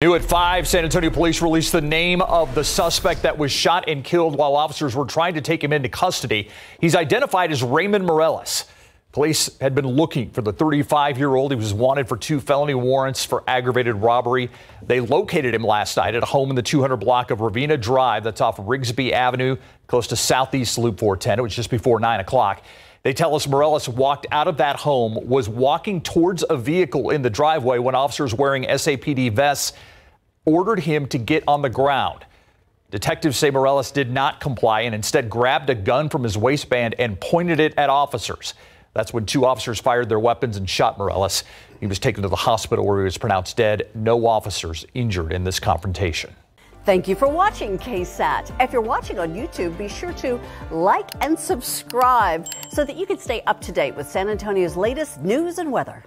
New at 5, San Antonio police released the name of the suspect that was shot and killed while officers were trying to take him into custody. He's identified as Raymond Morales. Police had been looking for the 35 year old. He was wanted for two felony warrants for aggravated robbery. They located him last night at a home in the 200 block of Ravina Drive. That's off Rigsby Avenue, close to Southeast Loop 410. It was just before 9 o'clock. They tell us Morales walked out of that home, was walking towards a vehicle in the driveway when officers wearing SAPD vests ordered him to get on the ground. Detectives say Morales did not comply and instead grabbed a gun from his waistband and pointed it at officers. That's when two officers fired their weapons and shot Morales. He was taken to the hospital where he was pronounced dead. No officers injured in this confrontation. Thank you for watching KSAT. If you're watching on YouTube, be sure to like and subscribe so that you can stay up to date with San Antonio's latest news and weather.